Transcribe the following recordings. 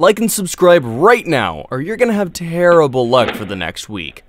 Like and subscribe right now, or you're gonna have terrible luck for the next week.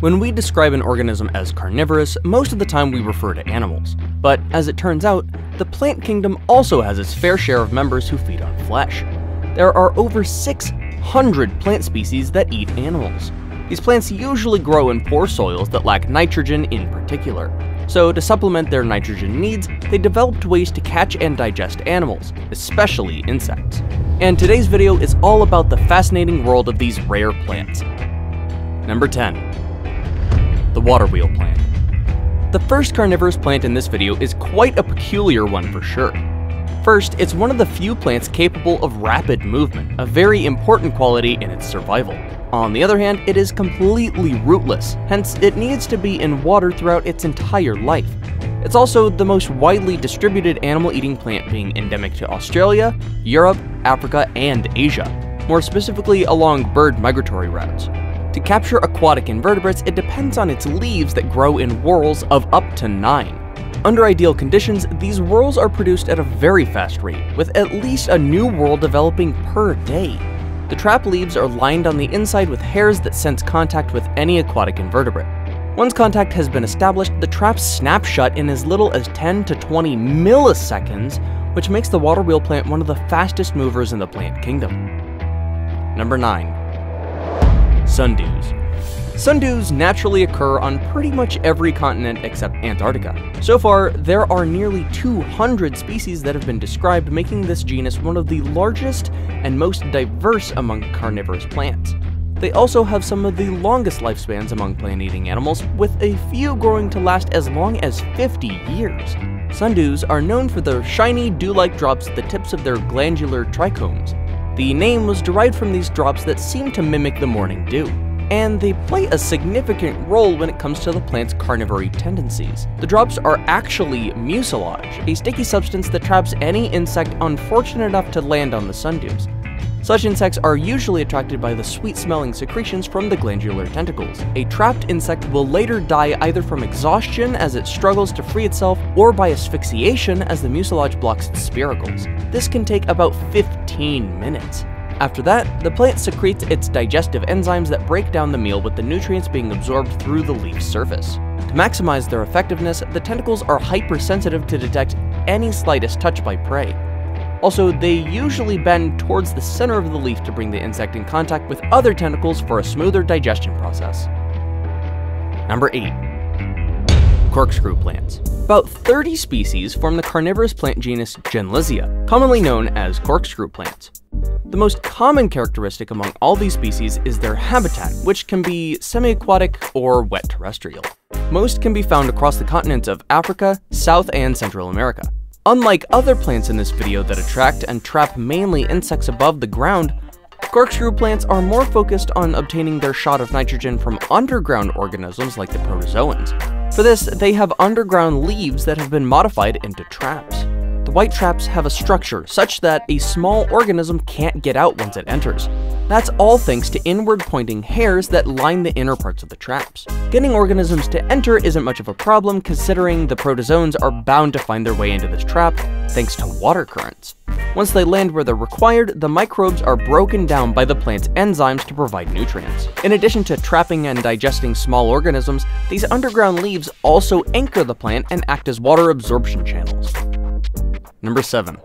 When we describe an organism as carnivorous, most of the time we refer to animals. But as it turns out, the plant kingdom also has its fair share of members who feed on flesh. There are over 600 plant species that eat animals. These plants usually grow in poor soils that lack nitrogen in particular. So to supplement their nitrogen needs, they developed ways to catch and digest animals, especially insects. And today's video is all about the fascinating world of these rare plants. Number 10 the water wheel plant. The first carnivorous plant in this video is quite a peculiar one for sure. First, it's one of the few plants capable of rapid movement, a very important quality in its survival. On the other hand, it is completely rootless, hence it needs to be in water throughout its entire life. It's also the most widely distributed animal-eating plant being endemic to Australia, Europe, Africa, and Asia, more specifically along bird migratory routes. To capture aquatic invertebrates, it depends on its leaves that grow in whorls of up to 9. Under ideal conditions, these whorls are produced at a very fast rate, with at least a new whorl developing per day. The trap leaves are lined on the inside with hairs that sense contact with any aquatic invertebrate. Once contact has been established, the traps snap shut in as little as 10 to 20 milliseconds, which makes the water wheel plant one of the fastest movers in the plant kingdom. Number 9 sundews. Sundews naturally occur on pretty much every continent except Antarctica. So far, there are nearly 200 species that have been described, making this genus one of the largest and most diverse among carnivorous plants. They also have some of the longest lifespans among plant-eating animals, with a few growing to last as long as 50 years. Sundews are known for their shiny, dew-like drops at the tips of their glandular trichomes, the name was derived from these drops that seem to mimic the morning dew, and they play a significant role when it comes to the plant's carnivory tendencies. The drops are actually mucilage, a sticky substance that traps any insect unfortunate enough to land on the sundews. Such insects are usually attracted by the sweet-smelling secretions from the glandular tentacles. A trapped insect will later die either from exhaustion as it struggles to free itself, or by asphyxiation as the mucilage blocks its spiracles. This can take about 15 minutes. After that, the plant secretes its digestive enzymes that break down the meal with the nutrients being absorbed through the leaf surface. To maximize their effectiveness, the tentacles are hypersensitive to detect any slightest touch by prey. Also, they usually bend towards the center of the leaf to bring the insect in contact with other tentacles for a smoother digestion process. Number 8. Corkscrew plants. About 30 species form the carnivorous plant genus Genlisea, commonly known as corkscrew plants. The most common characteristic among all these species is their habitat, which can be semi-aquatic or wet terrestrial. Most can be found across the continents of Africa, South and Central America. Unlike other plants in this video that attract and trap mainly insects above the ground, corkscrew plants are more focused on obtaining their shot of nitrogen from underground organisms like the protozoans. For this, they have underground leaves that have been modified into traps. The white traps have a structure such that a small organism can't get out once it enters. That's all thanks to inward-pointing hairs that line the inner parts of the traps. Getting organisms to enter isn't much of a problem considering the protozoans are bound to find their way into this trap thanks to water currents. Once they land where they're required, the microbes are broken down by the plant's enzymes to provide nutrients. In addition to trapping and digesting small organisms, these underground leaves also anchor the plant and act as water absorption channels. Number 7.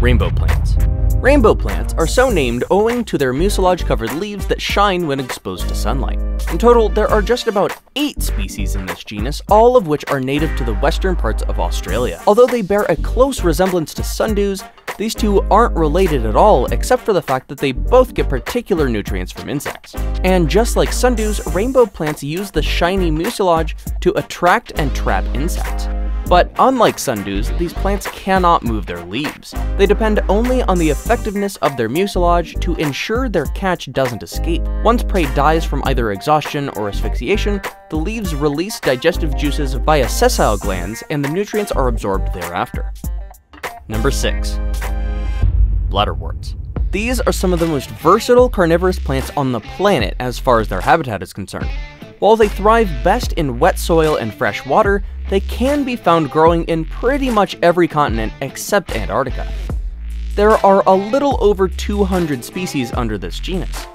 Rainbow plants. Rainbow plants are so named owing to their mucilage-covered leaves that shine when exposed to sunlight. In total, there are just about 8 species in this genus, all of which are native to the western parts of Australia. Although they bear a close resemblance to sundews, these two aren't related at all except for the fact that they both get particular nutrients from insects. And just like sundews, rainbow plants use the shiny mucilage to attract and trap insects. But unlike sundews, these plants cannot move their leaves. They depend only on the effectiveness of their mucilage to ensure their catch doesn't escape. Once prey dies from either exhaustion or asphyxiation, the leaves release digestive juices via sessile glands and the nutrients are absorbed thereafter. Number 6. Bladderworts. These are some of the most versatile carnivorous plants on the planet as far as their habitat is concerned. While they thrive best in wet soil and fresh water, they can be found growing in pretty much every continent except Antarctica. There are a little over 200 species under this genus.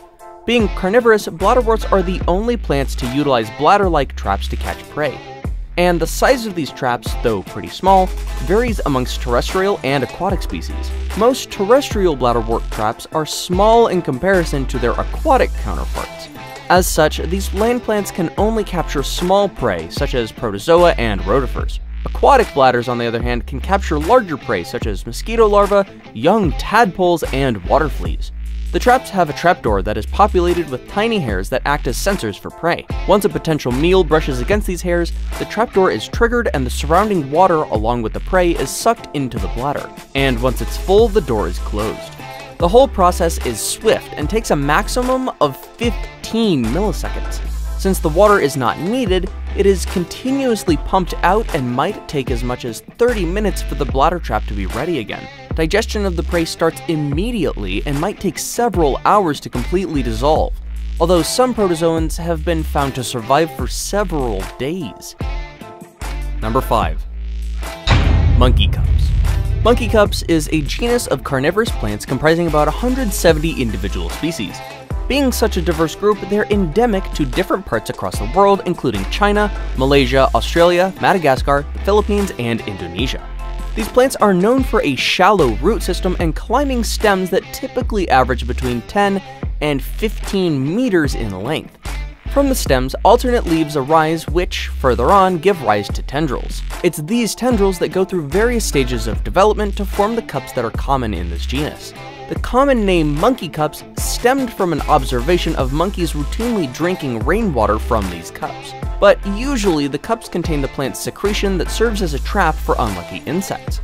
Being carnivorous, bladderworts are the only plants to utilize bladder-like traps to catch prey. And the size of these traps, though pretty small, varies amongst terrestrial and aquatic species. Most terrestrial bladderwort traps are small in comparison to their aquatic counterparts. As such, these land plants can only capture small prey, such as protozoa and rotifers. Aquatic bladders, on the other hand, can capture larger prey such as mosquito larvae, young tadpoles, and water fleas. The traps have a trapdoor that is populated with tiny hairs that act as sensors for prey. Once a potential meal brushes against these hairs, the trapdoor is triggered and the surrounding water along with the prey is sucked into the bladder. And once it's full, the door is closed. The whole process is swift and takes a maximum of 15 milliseconds. Since the water is not needed, it is continuously pumped out and might take as much as 30 minutes for the bladder trap to be ready again. Digestion of the prey starts immediately and might take several hours to completely dissolve, although some protozoans have been found to survive for several days. Number 5. Monkey Cups Monkey Cups is a genus of carnivorous plants comprising about 170 individual species. Being such a diverse group, they're endemic to different parts across the world, including China, Malaysia, Australia, Madagascar, the Philippines, and Indonesia. These plants are known for a shallow root system and climbing stems that typically average between 10 and 15 meters in length. From the stems, alternate leaves arise which, further on, give rise to tendrils. It's these tendrils that go through various stages of development to form the cups that are common in this genus. The common name monkey cups stemmed from an observation of monkeys routinely drinking rainwater from these cups but usually the cups contain the plant's secretion that serves as a trap for unlucky insects.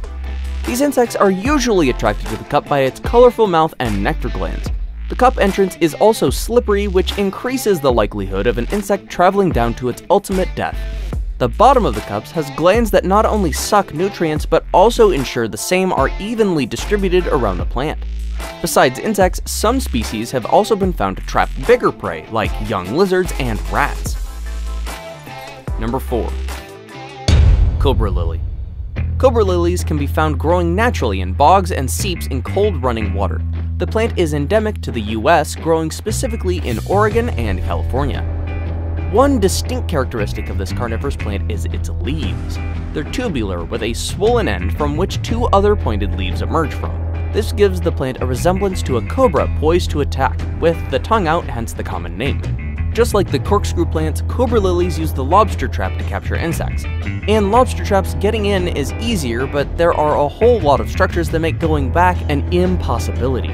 These insects are usually attracted to the cup by its colorful mouth and nectar glands. The cup entrance is also slippery, which increases the likelihood of an insect traveling down to its ultimate death. The bottom of the cups has glands that not only suck nutrients but also ensure the same are evenly distributed around the plant. Besides insects, some species have also been found to trap bigger prey, like young lizards and rats. Number 4. Cobra Lily. Cobra lilies can be found growing naturally in bogs and seeps in cold running water. The plant is endemic to the US, growing specifically in Oregon and California. One distinct characteristic of this carnivorous plant is its leaves. They're tubular with a swollen end from which two other pointed leaves emerge from. This gives the plant a resemblance to a cobra poised to attack, with the tongue out hence the common name. Just like the corkscrew plants, cobra lilies use the lobster trap to capture insects. And lobster traps, getting in is easier, but there are a whole lot of structures that make going back an impossibility.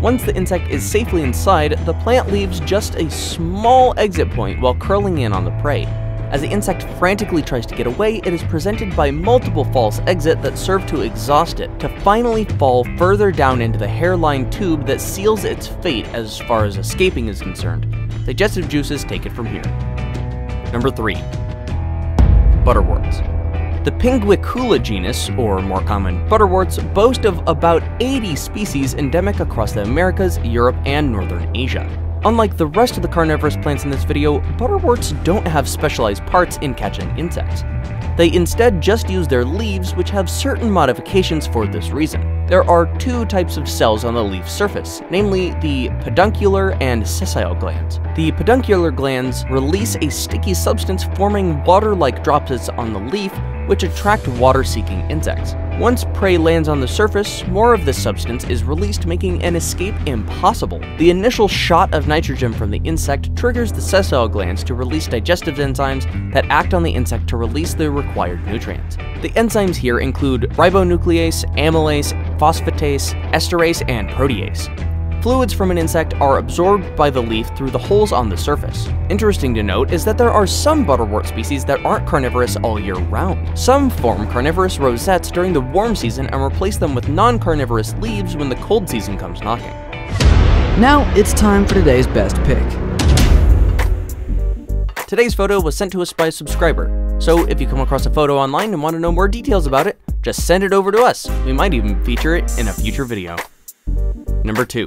Once the insect is safely inside, the plant leaves just a small exit point while curling in on the prey. As the insect frantically tries to get away, it is presented by multiple false exits that serve to exhaust it, to finally fall further down into the hairline tube that seals its fate as far as escaping is concerned. Digestive juices take it from here. Number 3. Butterworts. The Pinguicula genus, or more common butterworts, boast of about 80 species endemic across the Americas, Europe, and Northern Asia. Unlike the rest of the carnivorous plants in this video, butterworts don't have specialized parts in catching insects. They instead just use their leaves, which have certain modifications for this reason. There are two types of cells on the leaf surface, namely the peduncular and sessile glands. The peduncular glands release a sticky substance forming water-like droplets on the leaf, which attract water-seeking insects. Once prey lands on the surface, more of this substance is released, making an escape impossible. The initial shot of nitrogen from the insect triggers the sessile glands to release digestive enzymes that act on the insect to release the required nutrients. The enzymes here include ribonuclease, amylase, phosphatase, esterase, and protease. Fluids from an insect are absorbed by the leaf through the holes on the surface. Interesting to note is that there are some butterwort species that aren't carnivorous all year round. Some form carnivorous rosettes during the warm season and replace them with non-carnivorous leaves when the cold season comes knocking. Now it's time for today's best pick. Today's photo was sent to us by a subscriber, so if you come across a photo online and want to know more details about it, just send it over to us. We might even feature it in a future video. Number 2.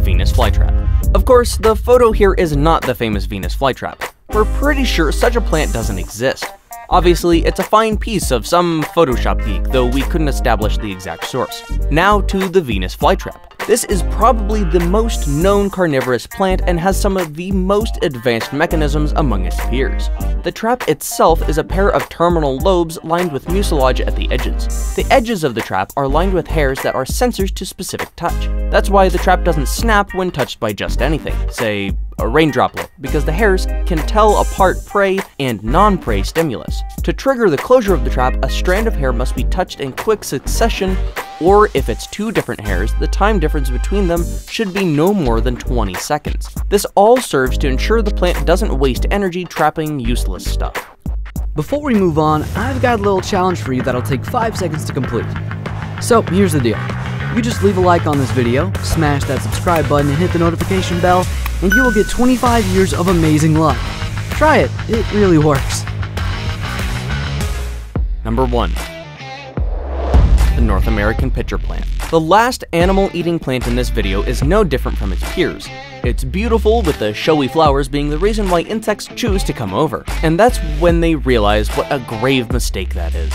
Venus Flytrap. Of course, the photo here is not the famous Venus flytrap. We're pretty sure such a plant doesn't exist. Obviously, it's a fine piece of some Photoshop geek, though we couldn't establish the exact source. Now to the Venus flytrap. This is probably the most known carnivorous plant and has some of the most advanced mechanisms among its peers. The trap itself is a pair of terminal lobes lined with mucilage at the edges. The edges of the trap are lined with hairs that are sensors to specific touch. That's why the trap doesn't snap when touched by just anything, say a rain droplet, because the hairs can tell apart prey and non-prey stimulus. To trigger the closure of the trap, a strand of hair must be touched in quick succession or if it's two different hairs, the time difference between them should be no more than 20 seconds. This all serves to ensure the plant doesn't waste energy trapping useless stuff. Before we move on, I've got a little challenge for you that'll take 5 seconds to complete. So here's the deal. You just leave a like on this video, smash that subscribe button and hit the notification bell, and you will get 25 years of amazing luck. Try it, it really works. Number 1 the North American pitcher plant. The last animal-eating plant in this video is no different from its peers. It's beautiful, with the showy flowers being the reason why insects choose to come over. And that's when they realize what a grave mistake that is.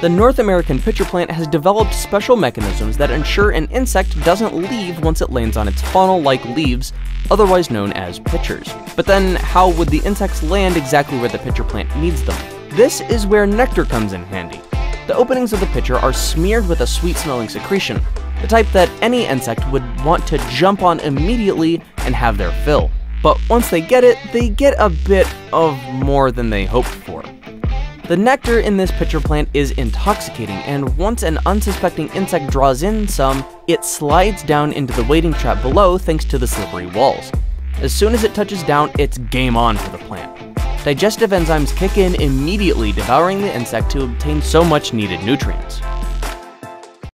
The North American pitcher plant has developed special mechanisms that ensure an insect doesn't leave once it lands on its funnel-like leaves, otherwise known as pitchers. But then, how would the insects land exactly where the pitcher plant needs them? This is where nectar comes in handy. The openings of the pitcher are smeared with a sweet-smelling secretion, the type that any insect would want to jump on immediately and have their fill. But once they get it, they get a bit of more than they hoped for. The nectar in this pitcher plant is intoxicating, and once an unsuspecting insect draws in some, it slides down into the waiting trap below thanks to the slippery walls. As soon as it touches down, it's game on for the plant. Digestive enzymes kick in immediately, devouring the insect to obtain so much needed nutrients.